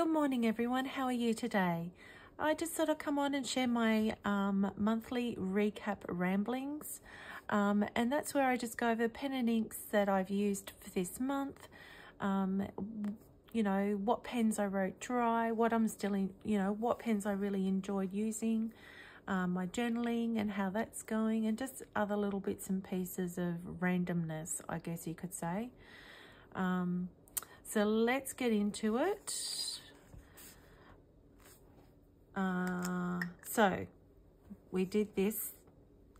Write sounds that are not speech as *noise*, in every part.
Good morning, everyone. How are you today? I just thought I'd come on and share my um, monthly recap ramblings. Um, and that's where I just go over pen and inks that I've used for this month. Um, you know, what pens I wrote dry, what I'm still in, you know, what pens I really enjoyed using, um, my journaling and how that's going, and just other little bits and pieces of randomness, I guess you could say. Um, so let's get into it. Uh, so we did this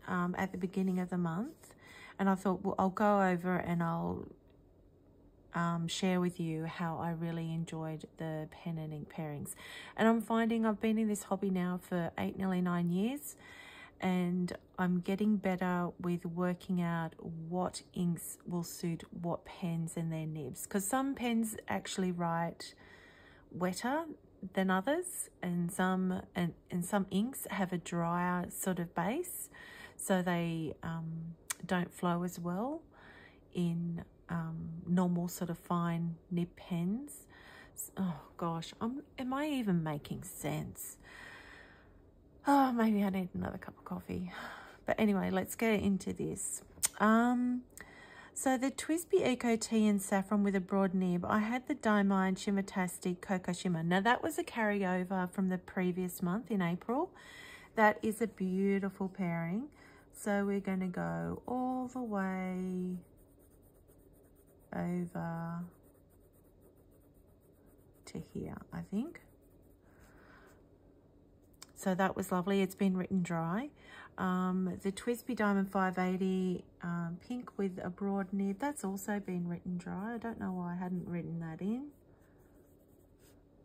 um, at the beginning of the month and I thought, well, I'll go over and I'll um, share with you how I really enjoyed the pen and ink pairings. And I'm finding I've been in this hobby now for eight, nearly nine years and I'm getting better with working out what inks will suit what pens and their nibs because some pens actually write wetter than others and some and, and some inks have a drier sort of base so they um, don't flow as well in um, normal sort of fine nib pens oh gosh I'm, am I even making sense Oh, maybe I need another cup of coffee. But anyway, let's get into this. Um, so the TWSBI Eco Tea and Saffron with a broad nib. I had the Diamine Shimmertastic Cocoa Shimmer. Now that was a carryover from the previous month in April. That is a beautiful pairing. So we're going to go all the way over to here, I think. So that was lovely. It's been written dry. Um, the TWSBI Diamond 580 um, pink with a broad nib. That's also been written dry. I don't know why I hadn't written that in.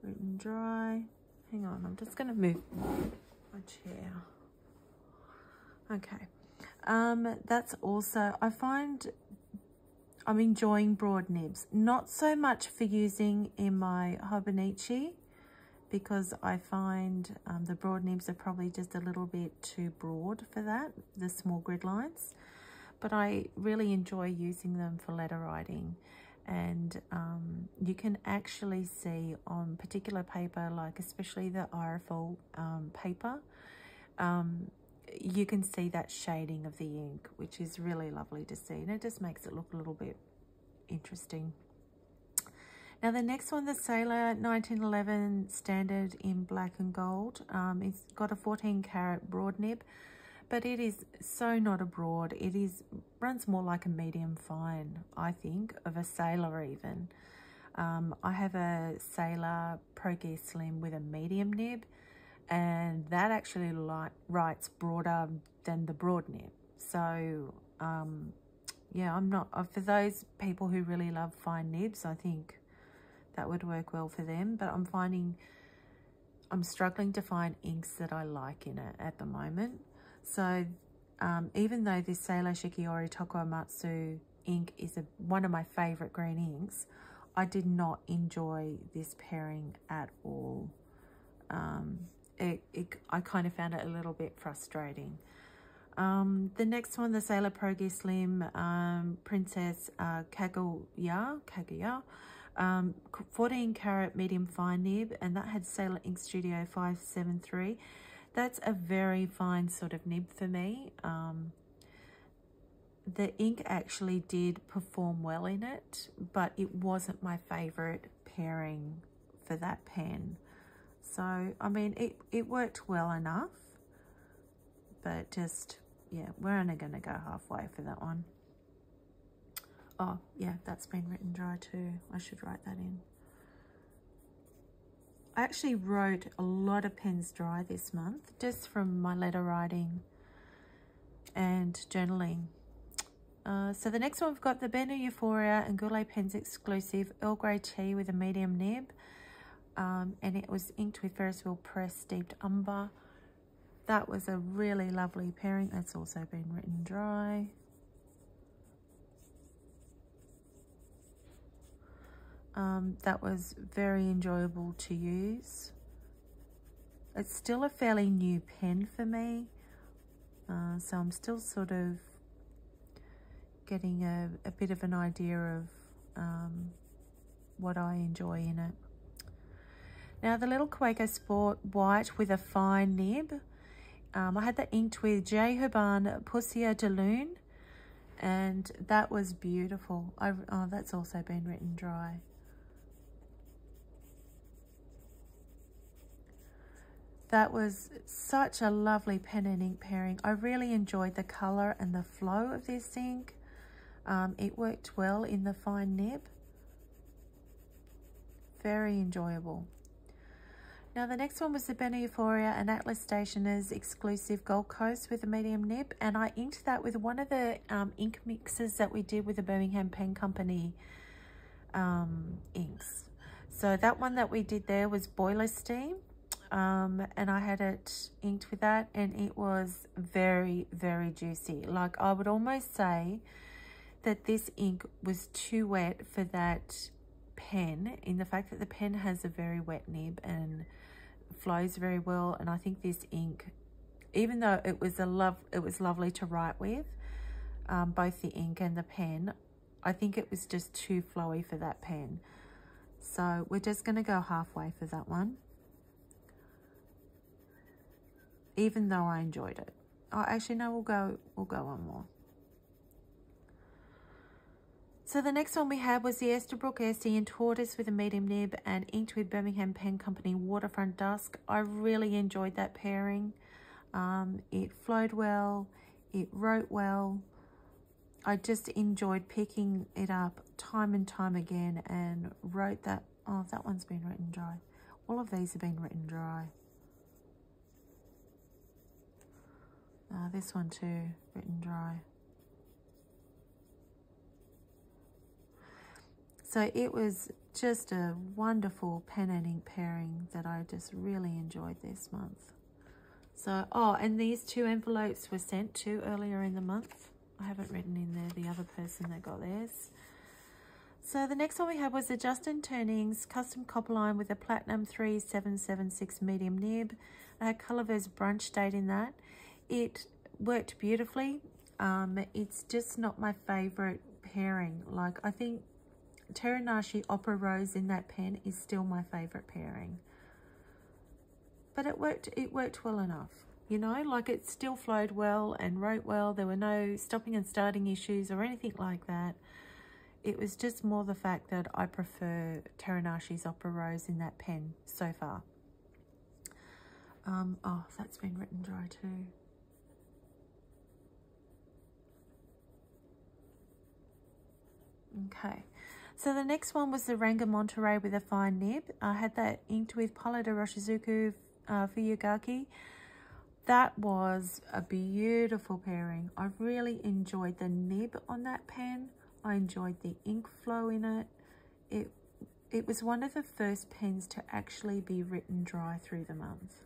Written dry. Hang on, I'm just going to move my chair. Okay. Um, that's also, I find I'm enjoying broad nibs. Not so much for using in my Hobonichi because I find um, the broad nibs are probably just a little bit too broad for that, the small grid lines. But I really enjoy using them for letter writing. And um, you can actually see on particular paper, like especially the Aerofoil um, paper, um, you can see that shading of the ink, which is really lovely to see. And it just makes it look a little bit interesting. Now the next one, the Sailor 1911 Standard in black and gold. Um, it's got a 14 carat broad nib, but it is so not a broad. It is runs more like a medium fine, I think, of a Sailor even. Um, I have a Sailor Pro Gear Slim with a medium nib, and that actually like writes broader than the broad nib. So, um, yeah, I'm not, uh, for those people who really love fine nibs, I think that would work well for them. But I'm finding, I'm struggling to find inks that I like in it at the moment. So um, even though this Sailor Shikiori Tokiwa-matsu ink is a, one of my favorite green inks, I did not enjoy this pairing at all. Um, it, it, I kind of found it a little bit frustrating. Um, the next one, the Sailor Pro Slim um, Princess uh, Kaguya, Kaguya um, 14 carat medium fine nib and that had Sailor Ink Studio 573. That's a very fine sort of nib for me. Um, the ink actually did perform well in it, but it wasn't my favorite pairing for that pen. So, I mean, it, it worked well enough, but just, yeah, we're only going to go halfway for that one. Oh, yeah, that's been written dry too. I should write that in. I actually wrote a lot of pens dry this month, just from my letter writing and journaling. Uh, so the next one, we've got the Benu Euphoria and Goulet Pens exclusive Earl Grey tea with a medium nib. Um, and it was inked with Ferris Wheel Press Steeped Umber. That was a really lovely pairing. That's also been written dry. Um, that was very enjoyable to use. It's still a fairly new pen for me, uh, so I'm still sort of getting a, a bit of an idea of um, what I enjoy in it. Now the little Kaweco Sport white with a fine nib. Um, I had that inked with J. Herbin Poussiere de Lune and that was beautiful. I, oh, that's also been written dry. That was such a lovely pen and ink pairing. I really enjoyed the colour and the flow of this ink. Um, it worked well in the fine nib. Very enjoyable. Now the next one was the Benu Euphoria and Atlas Stationers exclusive Gold Coast with a medium nib and I inked that with one of the um, ink mixes that we did with the Birmingham Pen Company um, inks. So that one that we did there was Boiler Steam um, and I had it inked with that and it was very, very juicy. Like I would almost say that this ink was too wet for that pen in the fact that the pen has a very wet nib and flows very well and I think this ink even though it was a love it was lovely to write with um, both the ink and the pen I think it was just too flowy for that pen so we're just going to go halfway for that one even though I enjoyed it. Oh, actually, no, we'll go, we'll go one more. So the next one we had was the Esterbrook Essie in Tortoise with a medium nib and inked with Birmingham Pen Company Waterfront Dusk. I really enjoyed that pairing. Um, it flowed well, it wrote well. I just enjoyed picking it up time and time again and wrote that. Oh, that one's been written dry. All of these have been written dry. Uh, this one too, written dry. So it was just a wonderful pen and ink pairing that I just really enjoyed this month. So, oh, and these two envelopes were sent to earlier in the month. I haven't written in there the other person that got theirs. So the next one we had was the Just Turnings Custom Copper Line with a Platinum 3776 medium nib. I had Colourverse brunch date in that. It worked beautifully. Um, it's just not my favourite pairing. Like, I think Teranishi Opera Rose in that pen is still my favourite pairing. But it worked, it worked well enough. You know, like it still flowed well and wrote well. There were no stopping and starting issues or anything like that. It was just more the fact that I prefer Teranishi's Opera Rose in that pen so far. Um, oh, that's been written dry too. Okay, so the next one was the Ranga Monterey with a fine nib. I had that inked with Pilot Iroshizuku uh, Fuyugaki. That was a beautiful pairing. I really enjoyed the nib on that pen. I enjoyed the ink flow in it. It it was one of the first pens to actually be written dry through the month.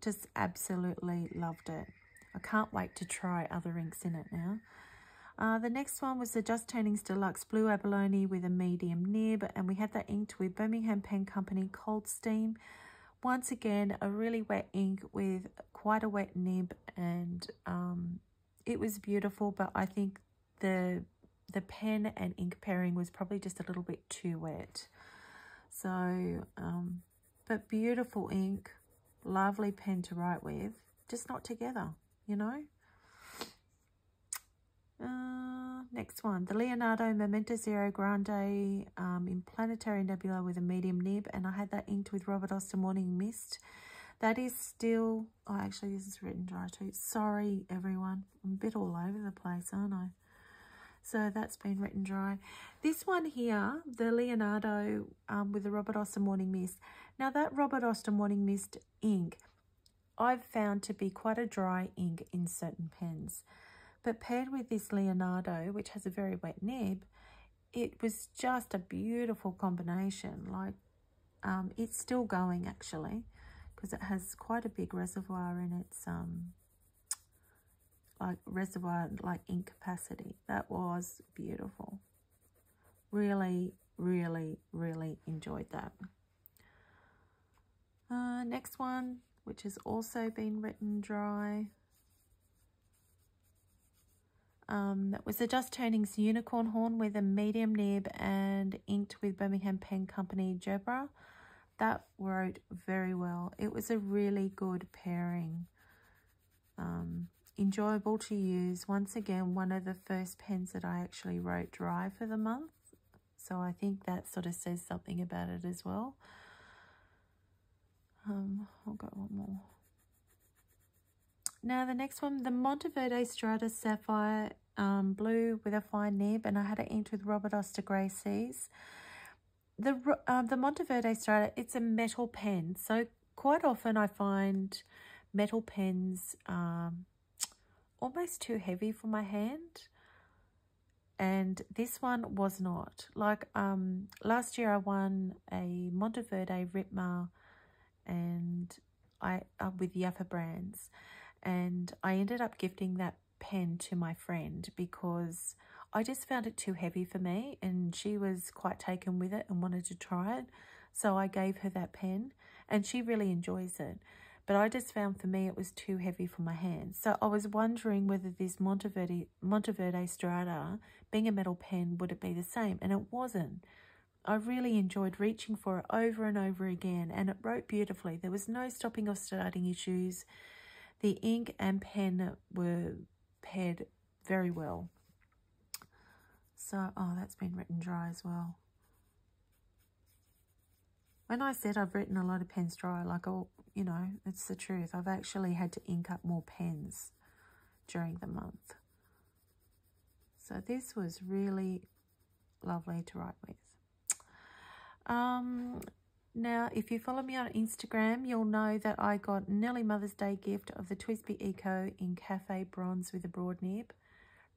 Just absolutely loved it. I can't wait to try other inks in it now. Uh, the next one was the Just Turnings Deluxe Blue Abalone with a medium nib, and we had that inked with Birmingham Pen Company Cold Steam. Once again, a really wet ink with quite a wet nib, and um, it was beautiful, but I think the the pen and ink pairing was probably just a little bit too wet. So, um, but beautiful ink, lovely pen to write with, just not together, you know? Uh, next one, the Leonardo Memento Zero Grande um, in Planetary Nebula with a medium nib, and I had that inked with Robert Oster Morning Mist. That is still, oh, actually, this is written dry too. Sorry, everyone. I'm a bit all over the place, aren't I? So that's been written dry. This one here, the Leonardo um, with the Robert Oster Morning Mist. Now, that Robert Oster Morning Mist ink, I've found to be quite a dry ink in certain pens. But paired with this Leonardo, which has a very wet nib, it was just a beautiful combination. Like, um, it's still going actually, because it has quite a big reservoir in its, um, like reservoir, like ink capacity. That was beautiful. Really, really, really enjoyed that. Uh, next one, which has also been written dry. Um, it was a Just Turnings Unicorn Horn with a medium nib and inked with Birmingham Pen Company Gebra. That wrote very well. It was a really good pairing. Um, enjoyable to use. Once again, one of the first pens that I actually wrote dry for the month. So I think that sort of says something about it as well. Um, I'll go one more. Now the next one, the Monteverde Strata Sapphire um, Blue with a fine nib, and I had it inked with Robert Oster Grey Seas. The uh, the Monteverde Strata, it's a metal pen, so quite often I find metal pens um, almost too heavy for my hand. And this one was not. Like um, last year I won a Monteverde Ritma and I uh, with Yafa brands and I ended up gifting that pen to my friend because I just found it too heavy for me and she was quite taken with it and wanted to try it. So I gave her that pen and she really enjoys it. But I just found for me it was too heavy for my hands. So I was wondering whether this Monteverde, Monteverde Strata, being a metal pen, would it be the same? And it wasn't. I really enjoyed reaching for it over and over again and it wrote beautifully. There was no stopping or starting issues. The ink and pen were paired very well. So, oh, that's been written dry as well. When I said I've written a lot of pens dry, like, oh, you know, it's the truth. I've actually had to ink up more pens during the month. So this was really lovely to write with. Um, now, if you follow me on Instagram, you'll know that I got Nelly Mother's Day gift of the TWSBI Eco in Cafe Bronze with a broad nib.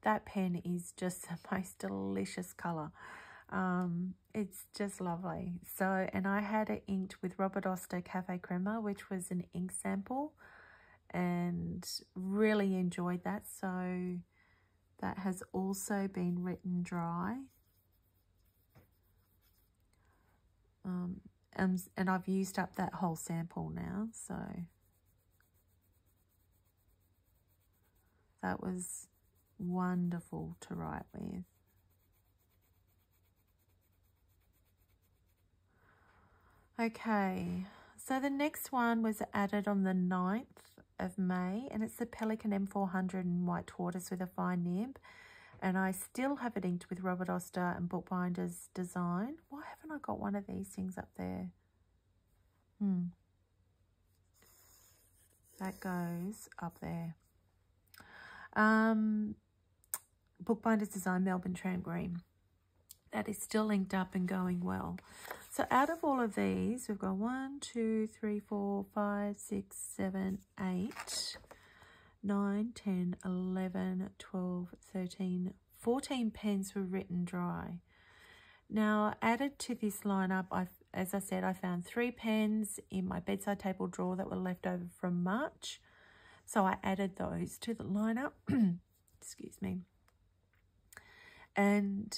That pen is just *laughs* the most delicious colour. Um, it's just lovely. So, and I had it inked with Robert Oster Cafe Crema, which was an ink sample, and really enjoyed that. So, that has also been written dry. Um, and, and I've used up that whole sample now, so that was wonderful to write with. Okay, so the next one was added on the 9th of May, and it's the Pelikan M400 in white tortoise with a fine nib and I still have it inked with Robert Oster and Bookbinders Design. Why haven't I got one of these things up there? Hmm. That goes up there. Um, Bookbinders Design Melbourne Tram Green. That is still linked up and going well. So out of all of these, we've got one, two, three, four, five, six, seven, eight 9, 10, 11, 12, 13, 14 pens were written dry. Now, added to this lineup, I, as I said, I found three pens in my bedside table drawer that were left over from March. So I added those to the lineup. *clears throat* Excuse me. And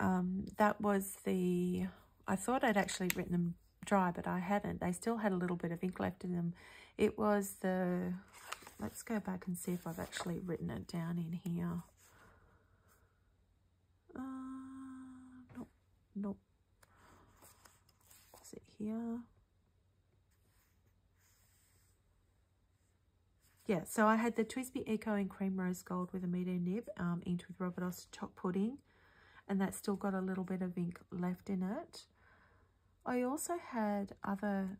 um, that was the, I thought I'd actually written them dry, but I hadn't. They still had a little bit of ink left in them. It was the Let's go back and see if I've actually written it down in here. Uh, nope, nope. Is it here? Yeah, so I had the TWSBI Eco in Cream Rose Gold with a medium nib um, inked with Robert Oster Choc Pudding. And that's still got a little bit of ink left in it. I also had other,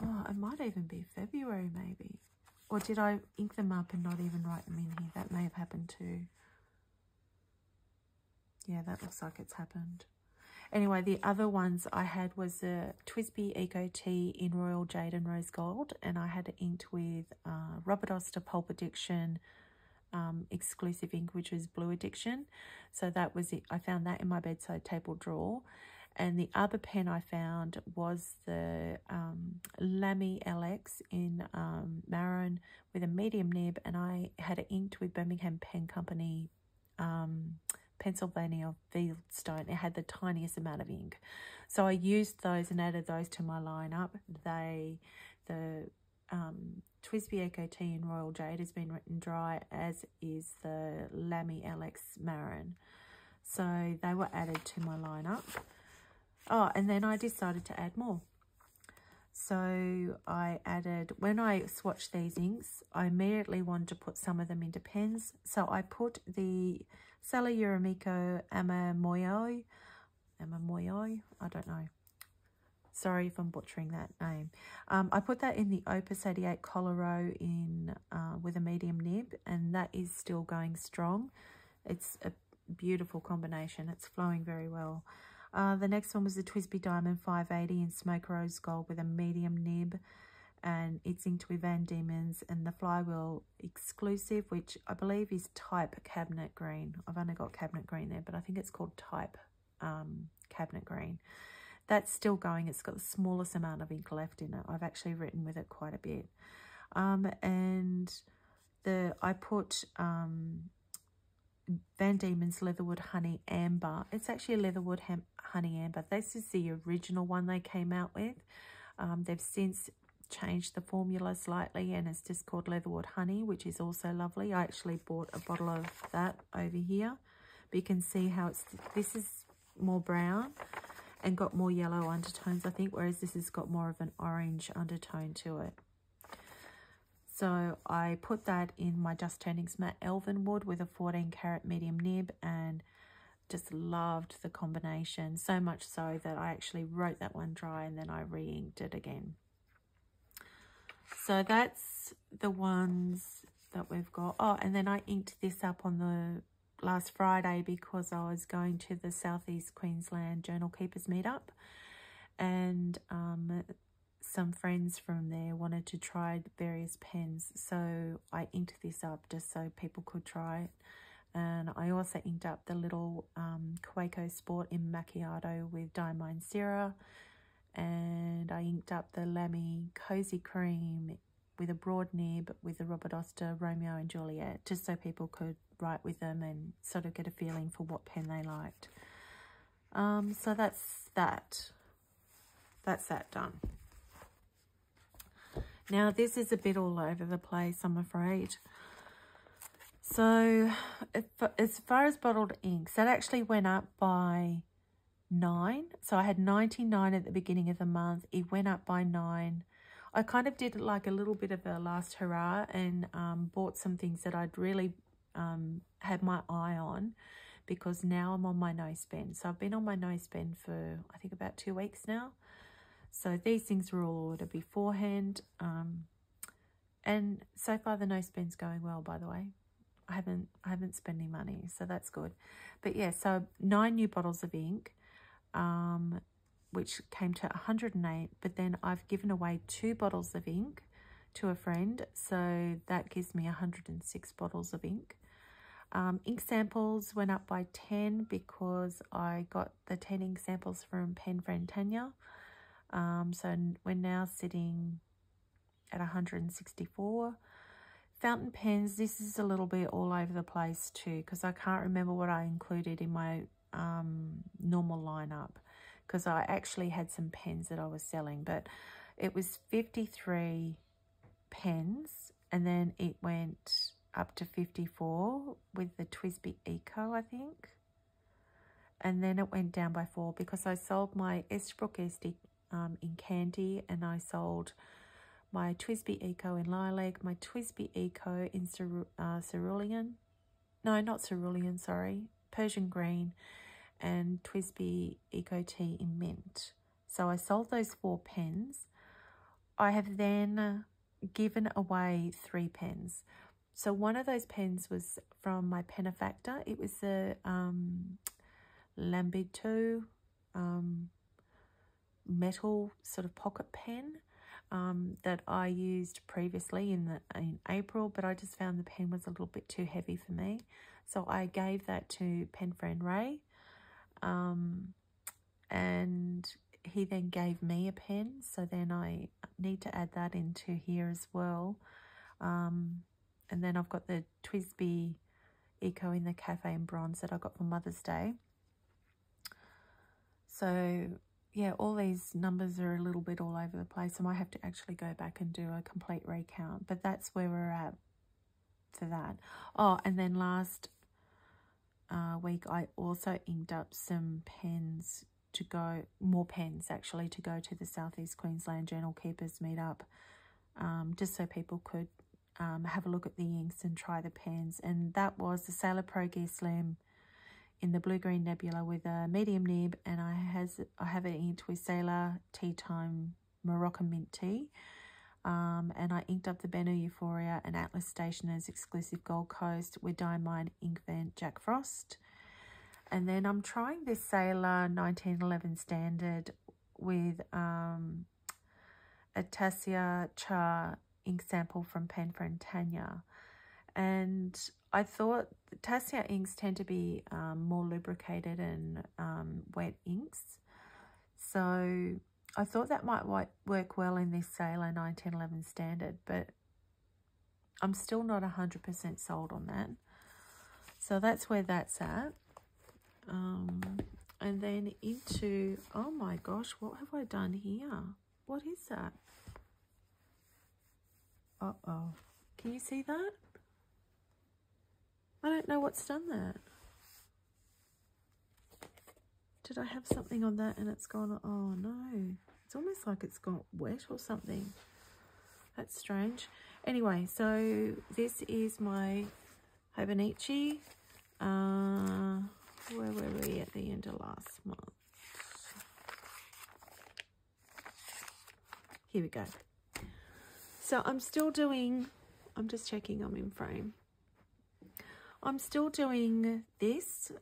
oh, it might even be February maybe. Or did I ink them up and not even write them in here? That may have happened too. Yeah, that looks like it's happened. Anyway, the other ones I had was the TWSBI Eco-T in Royal Jade and Rose Gold. And I had it inked with uh, Robert Oster Pulp Addiction um, exclusive ink, which was Blue Addiction. So that was it. I found that in my bedside table drawer. And the other pen I found was the um, Lamy LX in um, Maroon with a medium nib, and I had it inked with Birmingham Pen Company um, Pennsylvania Fieldstone. It had the tiniest amount of ink. So I used those and added those to my lineup. They, the um, TWSBI Eco-T in Royal Jade has been written dry, as is the Lamy LX Marin. So they were added to my lineup. Oh, and then I decided to add more. So I added, when I swatched these inks, I immediately wanted to put some of them into pens. So I put the Sailor Yurameku Ama Moyoi, Ama Moyoi, I don't know. Sorry if I'm butchering that name. Um, I put that in the Opus 88 Coloro in uh, with a medium nib, and that is still going strong. It's a beautiful combination. It's flowing very well. Uh, the next one was the TWSBI Diamond 580 in Smoke Rose Gold with a medium nib. And it's inked with Van Diemen's and the Flywheel exclusive, which I believe is Type Cabinet Green. I've only got Cabinet Green there, but I think it's called Type um, Cabinet Green. That's still going. It's got the smallest amount of ink left in it. I've actually written with it quite a bit. Um, and the I put um, Van Diemen's Leatherwood Honey Amber. It's actually a Leatherwood Honey Amber. This is the original one they came out with. Um, they've since changed the formula slightly and it's just called Leatherwood Honey, which is also lovely. I actually bought a bottle of that over here. But you can see how it's, this is more brown and got more yellow undertones, I think, whereas this has got more of an orange undertone to it. So I put that in my Just Turnings matte Elvenwood with a 14 carat medium nib and just loved the combination. So much so that I actually wrote that one dry and then I re-inked it again. So that's the ones that we've got. Oh, and then I inked this up on the last Friday because I was going to the Southeast Queensland Journal Keepers meetup and um, some friends from there wanted to try various pens, so I inked this up just so people could try it. And I also inked up the little um, Kaweco Sport in Macchiato with Diamine Syrah. And I inked up the Lamy Cozy Cream with a broad nib with the Robert Oster Romeo and Juliet, just so people could write with them and sort of get a feeling for what pen they liked. Um, so that's that. That's that done. Now, this is a bit all over the place, I'm afraid. So, if, as far as bottled inks, that actually went up by nine. So, I had 99 at the beginning of the month. It went up by nine. I kind of did like a little bit of a last hurrah and um, bought some things that I'd really um, had my eye on because now I'm on my no spend. So I've been on my no spend for I think about two weeks now. So these things were all ordered beforehand. Um, and so far the no spend's going well, by the way. I haven't I haven't spent any money, so that's good. But yeah, so nine new bottles of ink, um, which came to 108. But then I've given away two bottles of ink to a friend, so that gives me 106 bottles of ink. Um, ink samples went up by 10 because I got the 10 ink samples from pen friend Tanya. Um, so we're now sitting at 164. Fountain pens, this is a little bit all over the place too because I can't remember what I included in my um, normal lineup because I actually had some pens that I was selling, but it was 53 pens and then it went up to 54 with the TWSBI Eco, I think. And then it went down by four because I sold my Esterbrook SD um, in Candy and I sold my TWSBI Eco in Lilac, my TWSBI Eco in uh, Cerulean. No, not Cerulean, sorry. Persian Green and TWSBI Eco Tea in Mint. So I sold those four pens. I have then given away three pens. So one of those pens was from my Penefactor. It was the um, Lambito um, metal sort of pocket pen um, that I used previously in the in April, but I just found the pen was a little bit too heavy for me. So I gave that to pen friend Ray. Um, and he then gave me a pen. So then I need to add that into here as well. Um, and then I've got the TWSBI Eco in the Cafe in Bronze that I got for Mother's Day. So yeah, all these numbers are a little bit all over the place. I might have to actually go back and do a complete recount, but that's where we're at for that. Oh, and then last uh, week I also inked up some pens to go, more pens actually, to go to the Southeast Queensland Journal Keepers meetup, um, just so people could um, have a look at the inks and try the pens. And that was the Sailor Pro Gear Slim in the blue green nebula with a medium nib and I has I have it inked with Sailor Tea Time Moroccan Mint Tea. Um, and I inked up the Benu Euphoria and Atlas Stationers exclusive Gold Coast with Diamine Inkvent Jack Frost. And then I'm trying this Sailor 1911 Standard with um, a Tassia Char ink sample from Pen Friend Tanya. And I thought Tassia inks tend to be um, more lubricated and um, wet inks. So I thought that might work well in this Sailor 1911 standard, but I'm still not 100% sold on that. So that's where that's at. Um, and then into, oh my gosh, what have I done here? What is that? Uh-oh. Can you see that? I don't know what's done that. Did I have something on that and it's gone, oh no. It's almost like it's got wet or something. That's strange. Anyway, so this is my Hobonichi. Uh, where were we at the end of last month? Here we go. So I'm still doing, I'm just checking I'm in frame. I'm still doing this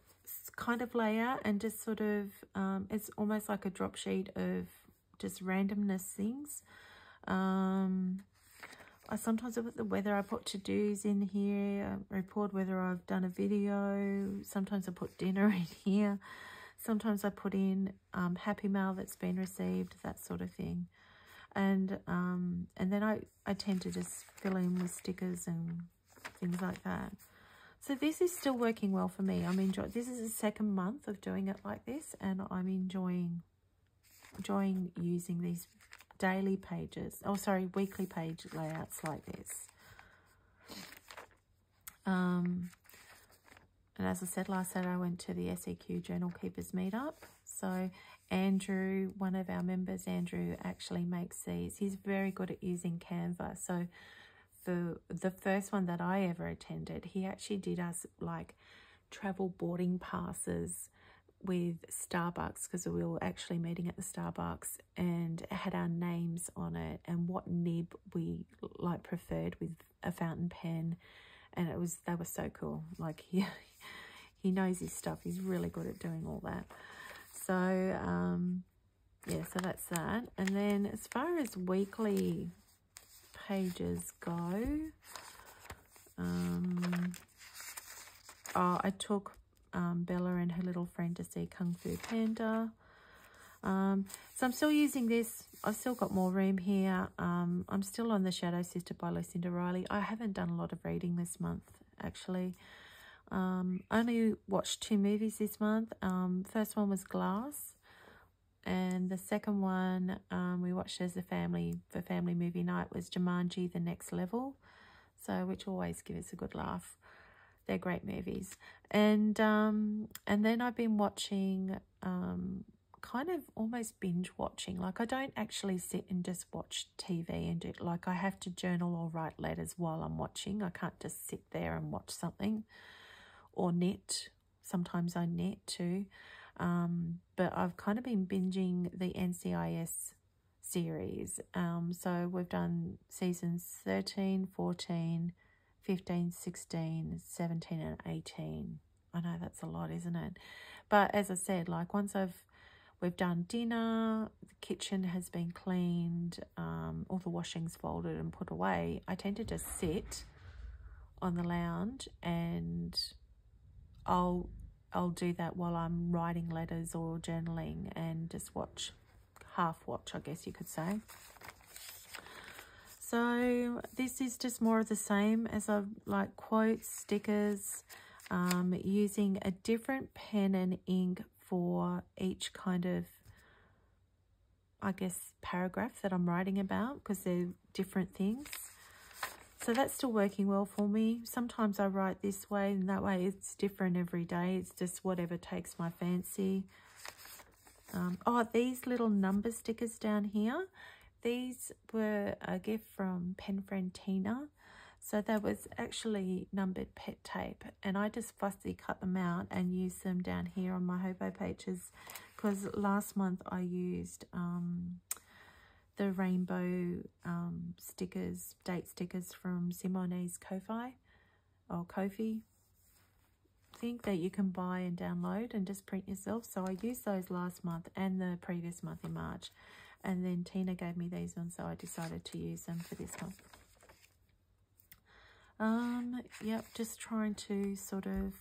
kind of layout and just sort of, um, it's almost like a drop sheet of just randomness things. Um, I sometimes put the weather, I put to-dos in here, report whether I've done a video. Sometimes I put dinner *laughs* in here. Sometimes I put in um, happy mail that's been received, that sort of thing. And um, and then I, I tend to just fill in with stickers and things like that. So this is still working well for me. I'm enjoying, this is the second month of doing it like this and I'm enjoying, enjoying using these daily pages, oh sorry, weekly page layouts like this. Um, and as I said last Saturday, I went to the SEQ Journal Keepers meetup. So Andrew, one of our members, Andrew, actually makes these. He's very good at using Canva. So the the first one that I ever attended, he actually did us like travel boarding passes with Starbucks because we were actually meeting at the Starbucks and had our names on it and what nib we like preferred with a fountain pen. And it was they were so cool. Like *laughs* he he knows his stuff. He's really good at doing all that. So um yeah so that's that. And then as far as weekly pages go. Um, oh, I took um, Bella and her little friend to see Kung Fu Panda. Um, so I'm still using this. I've still got more room here. Um, I'm still on The Shadow Sister by Lucinda Riley. I haven't done a lot of reading this month, actually. Um, only watched two movies this month. Um, first one was Glass. And the second one um, we watched as a family for family movie night was Jumanji The Next Level. So which always gives us a good laugh. They're great movies. And um, and then I've been watching um, kind of almost binge watching. Like I don't actually sit and just watch TV and do like I have to journal or write letters while I'm watching. I can't just sit there and watch something or knit. Sometimes I knit too. Um, but I've kind of been binging the NCIS series. Um, so we've done seasons 13, 14, 15, 16, 17 and 18. I know that's a lot, isn't it? But as I said, like once I've we've done dinner, the kitchen has been cleaned, um, all the washing's folded and put away, I tend to just sit on the lounge and I'll I'll do that while I'm writing letters or journaling and just watch, half watch, I guess you could say. So this is just more of the same as I like quotes, stickers, um, using a different pen and ink for each kind of I guess, paragraph that I'm writing about because they're different things. So that's still working well for me. Sometimes I write this way and that way it's different every day. It's just whatever takes my fancy. Um, oh, these little number stickers down here. These were a gift from pen friend Tina. So that was actually numbered pet tape and I just fussy cut them out and used them down here on my hobo pages because last month I used um, the rainbow um, stickers, date stickers from Simone's Ko-Fi or Kofi thing that you can buy and download and just print yourself. So I used those last month and the previous month in March. And then Tina gave me these ones, so I decided to use them for this month. Um, yep, just trying to sort of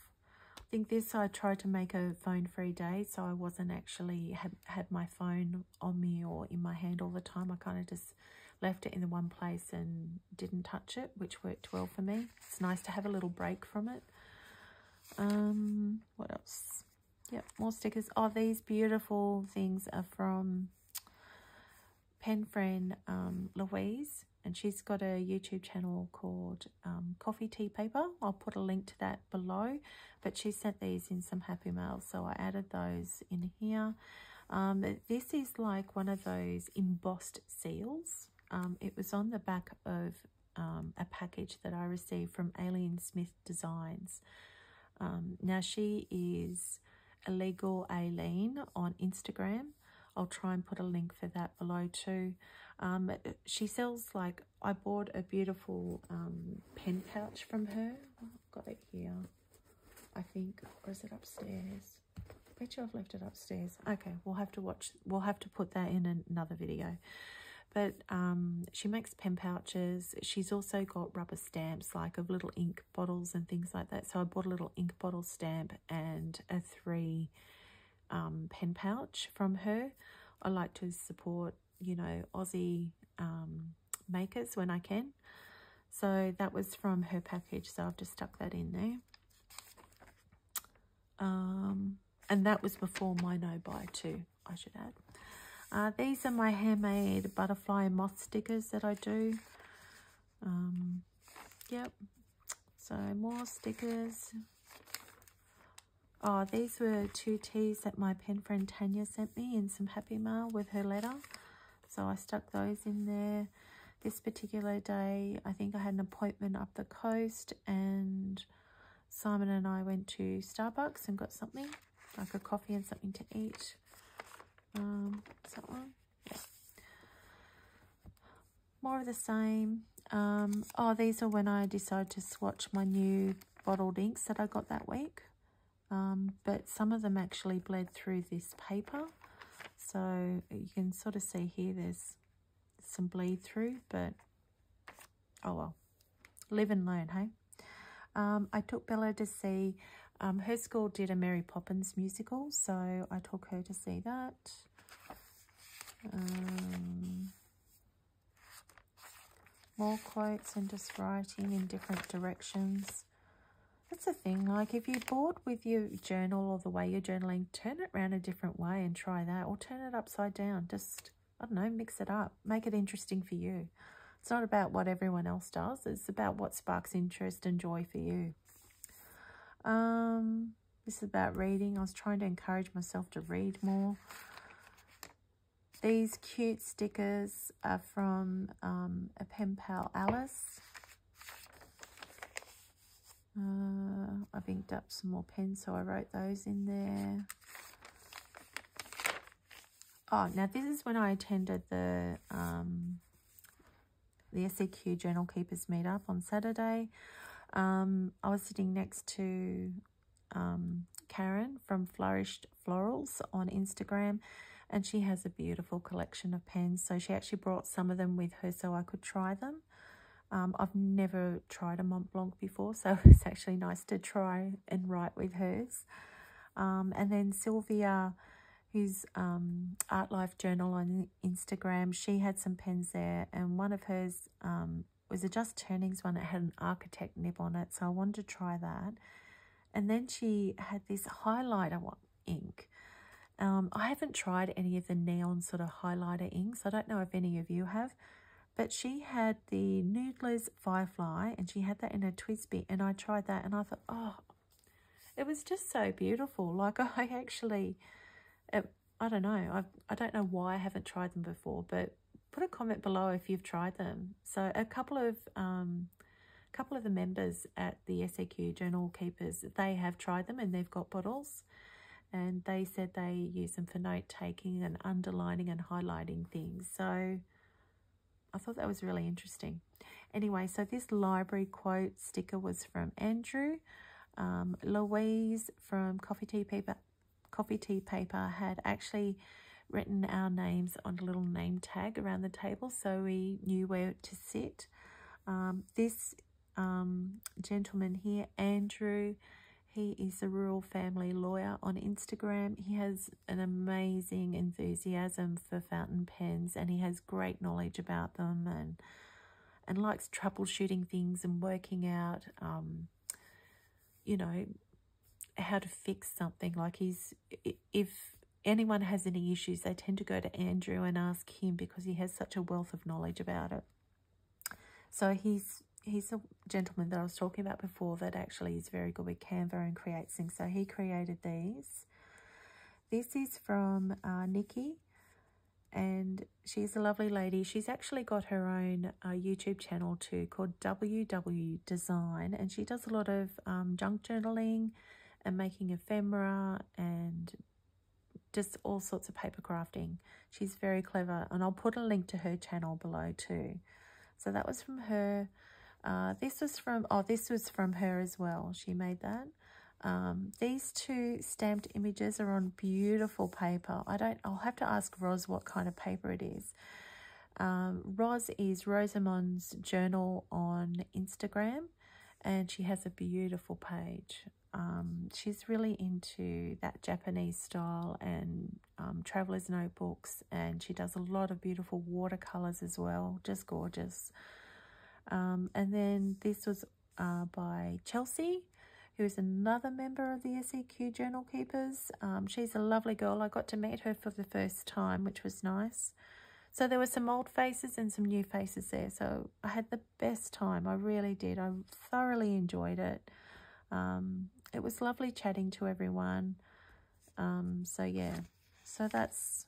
think this I tried to make a phone free day so I wasn't actually had, had my phone on me or in my hand all the time. I kind of just left it in the one place and didn't touch it, which worked well for me. It's nice to have a little break from it. Um, what else? Yep, more stickers. Oh, these beautiful things are from pen friend um, Louise and she's got a YouTube channel called um, Coffee Tea Paper. I'll put a link to that below, but she sent these in some Happy mail, so I added those in here. Um, this is like one of those embossed seals. Um, it was on the back of um, a package that I received from Aileen Smith Designs. Um, now she is Illegal Aileen on Instagram. I'll try and put a link for that below too. Um, she sells like, I bought a beautiful um, pen pouch from her. I've got it here, I think. Or is it upstairs? I bet you I've left it upstairs. Okay, we'll have to watch, we'll have to put that in another video. But um, she makes pen pouches. She's also got rubber stamps like of little ink bottles and things like that. So I bought a little ink bottle stamp and a three um, pen pouch from her. I like to support you know, Aussie um, makers when I can. So that was from her package, so I've just stuck that in there. Um, and that was before my no-buy too, I should add. Uh, these are my handmade butterfly moth stickers that I do. Um, yep. So more stickers. Oh, these were two teas that my pen friend Tanya sent me in some Happy Mail with her letter. So I stuck those in there. This particular day, I think I had an appointment up the coast and Simon and I went to Starbucks and got something, like a coffee and something to eat. Um, that one? Yeah. More of the same. Um, oh, these are when I decided to swatch my new bottled inks that I got that week. Um, but some of them actually bled through this paper. So you can sort of see here there's some bleed through, but oh well. Live and learn, hey? Um, I took Bella to see, um, her school did a Mary Poppins musical, so I took her to see that. Um, more quotes and just writing in different directions. That's the thing, like if you're bored with your journal or the way you're journaling, turn it around a different way and try that. Or turn it upside down. Just, I don't know, mix it up. Make it interesting for you. It's not about what everyone else does. It's about what sparks interest and joy for you. Um, this is about reading. I was trying to encourage myself to read more. These cute stickers are from um, a pen pal, Alice. Uh, I've inked up some more pens, so I wrote those in there. Oh, now this is when I attended the um, the SEQ Journal Keepers meetup on Saturday. Um, I was sitting next to um, Karen from Flourished Florals on Instagram, and she has a beautiful collection of pens. So she actually brought some of them with her so I could try them. Um, I've never tried a Mont Blanc before, so *laughs* it's actually nice to try and write with hers. Um, and then Sylvia, who's um, Art Life Journal on Instagram, she had some pens there, and one of hers um, was a Just Turnings one. It had an architect nib on it, so I wanted to try that. And then she had this highlighter ink, Um, I haven't tried any of the neon sort of highlighter inks. I don't know if any of you have. But she had the Noodler's Firefly and she had that in a TWSBI and I tried that and I thought, oh, it was just so beautiful. Like *laughs* I actually, it, I don't know. I I don't know why I haven't tried them before, but put a comment below if you've tried them. So a couple of um, a couple of the members at the SEQ Journal Keepers, they have tried them and they've got bottles. And they said they use them for note taking and underlining and highlighting things. So I thought that was really interesting. Anyway, so this library quote sticker was from Andrew. Um, Louise from Coffee Tea Paper, Coffee Tea Paper had actually written our names on a little name tag around the table so we knew where to sit. Um, this um, gentleman here, Andrew, he is a rural family lawyer on Instagram. He has an amazing enthusiasm for fountain pens and he has great knowledge about them and and likes troubleshooting things and working out, um, you know, how to fix something. Like he's, if anyone has any issues, they tend to go to Andrew and ask him because he has such a wealth of knowledge about it. So he's he's a gentleman that I was talking about before that actually is very good with Canva and creates things. So he created these. This is from uh, Nikki and she's a lovely lady. She's actually got her own uh, YouTube channel too called WW Design and she does a lot of um, junk journaling and making ephemera and just all sorts of paper crafting. She's very clever and I'll put a link to her channel below too. So that was from her. Uh, this was from, oh, this was from her as well. She made that. Um, these two stamped images are on beautiful paper. I don't, I'll have to ask Roz what kind of paper it is. Um, Roz is Rosamond's journal on Instagram and she has a beautiful page. Um, she's really into that Japanese style and um, traveler's notebooks and she does a lot of beautiful watercolors as well. Just gorgeous. Um, and then this was uh, by Chelsea, who is another member of the SEQ Journal Keepers. Um, she's a lovely girl. I got to meet her for the first time, which was nice. So there were some old faces and some new faces there. So I had the best time. I really did. I thoroughly enjoyed it. Um, it was lovely chatting to everyone. Um, so yeah, so that's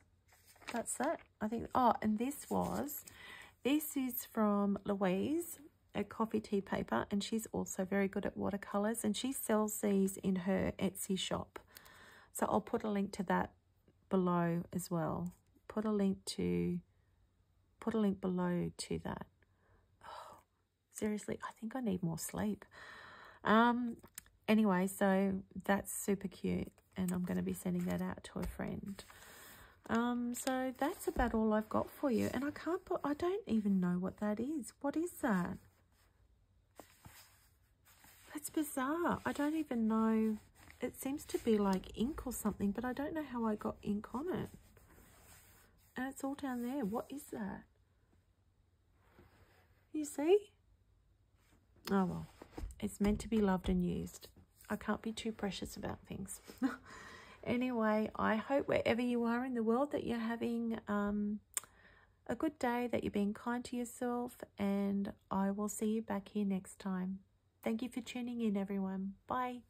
that's that. I think. Oh, and this was this is from Louise, a coffee tea paper, and she's also very good at watercolours, and she sells these in her Etsy shop. So I'll put a link to that below as well. Put a link to, put a link below to that. Oh, seriously, I think I need more sleep. Um, anyway, so that's super cute, and I'm going to be sending that out to a friend. Um, so that's about all I've got for you. And I can't put, I don't even know what that is. What is that? That's bizarre. I don't even know. It seems to be like ink or something, but I don't know how I got ink on it. And it's all down there. What is that? You see? Oh, well. It's meant to be loved and used. I can't be too precious about things. *laughs* Anyway, I hope wherever you are in the world that you're having um, a good day, that you're being kind to yourself, and I will see you back here next time. Thank you for tuning in, everyone. Bye.